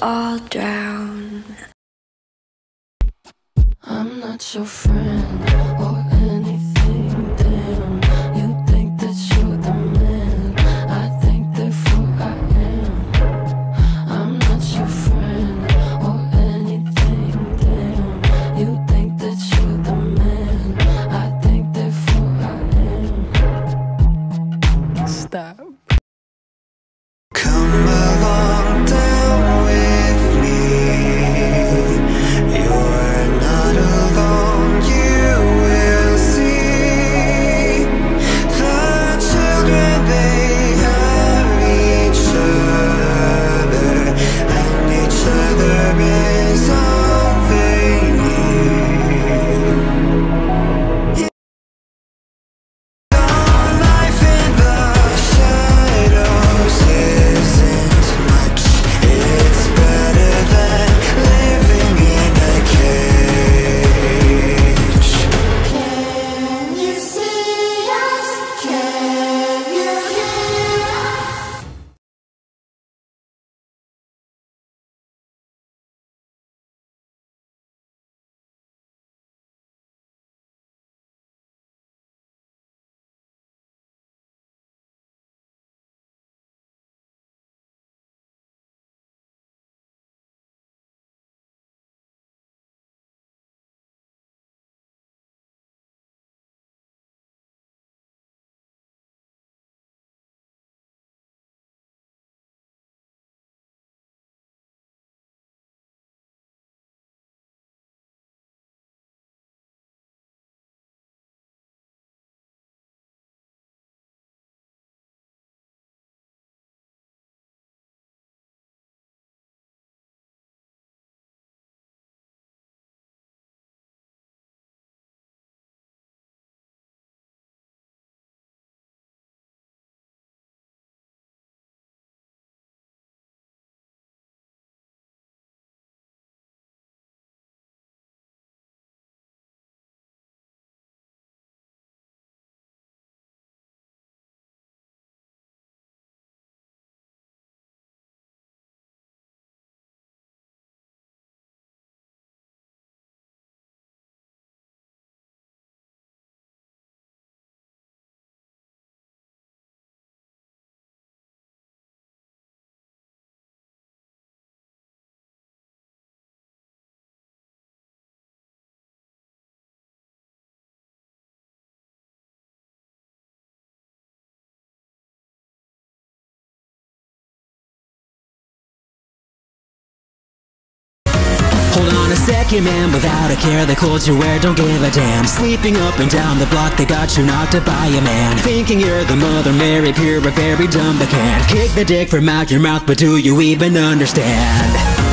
I'll drown. I'm not your friend Hold on a second, man, without a care The clothes you wear don't give a damn Sleeping up and down the block, they got you knocked up by a man Thinking you're the mother Mary, pure but very dumb but can't Kick the dick from out your mouth, but do you even understand?